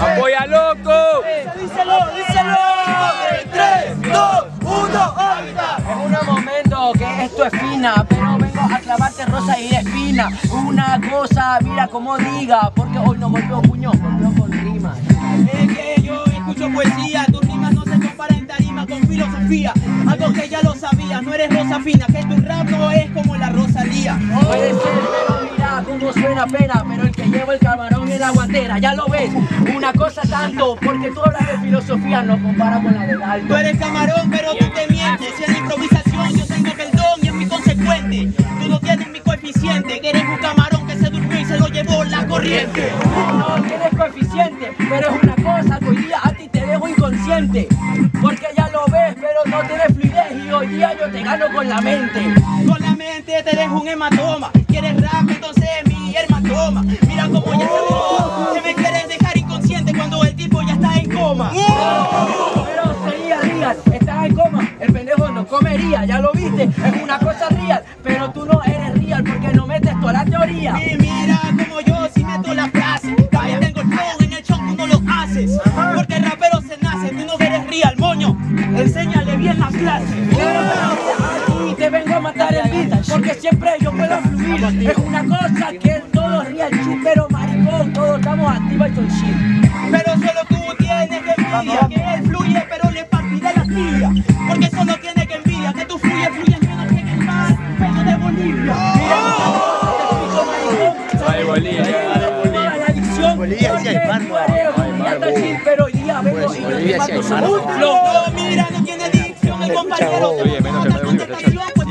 ¡Apoya loco! ¡Díselo, díselo! 3, 2, 1, Es un momento que esto es fina, pero vengo a clavarte rosa y espina. Una cosa, mira como diga, porque hoy no golpeo puños, golpeo con rimas. Es que yo escucho poesía, tus rimas no se comparan en tarima con filosofía. Algo que ya lo sabías, no eres rosa fina, que tu rap no es como la Rosalía. Puede ser, pero mira cómo suena pena, pero el que lleva el camarón es la guantera, ya lo ves. Una cosa tanto, porque tú hablas de filosofía, no compara con la del alto. Tú eres camarón, pero tú te mientes. Si en la improvisación yo tengo perdón y es mi consecuente. Tú no tienes mi coeficiente, que eres un camarón que se durmió y se lo llevó la corriente. No tienes coeficiente, pero es una cosa que hoy día a ti te dejo inconsciente. Porque ya lo ves, pero no tienes fluidez y hoy día yo te gano con la mente. Con la mente te dejo un hematoma. Quieres rap, entonces mi hematoma. Mira tipo ya está en coma. Pero sería real, estás en coma, el pendejo no comería, ya lo viste, es una cosa real, pero tú no eres real porque no metes toda la teoría. Y mira como yo si meto la frase. También tengo el flow en el show, tú no lo haces. Porque el rapero se nace, tú no eres real, moño. Enséñale bien las clases. Y te vengo a matar el beat, porque siempre yo puedo fluir. Es una cosa que es todo real shit, pero maricón, todos estamos activos y con shit. Pero solo tú tienes que envidia. Que él fluye pero le partiré la tibia Porque solo tiene que envidia Que tú fluyes, fluyes menos que en el mar Pero de Bolivia. Ay, Bolivia. Bolivia. sí hay mar, pero día vengo y yo te mato solo un flow. No, mira, no tiene dicción el compañero. Oye, menos pues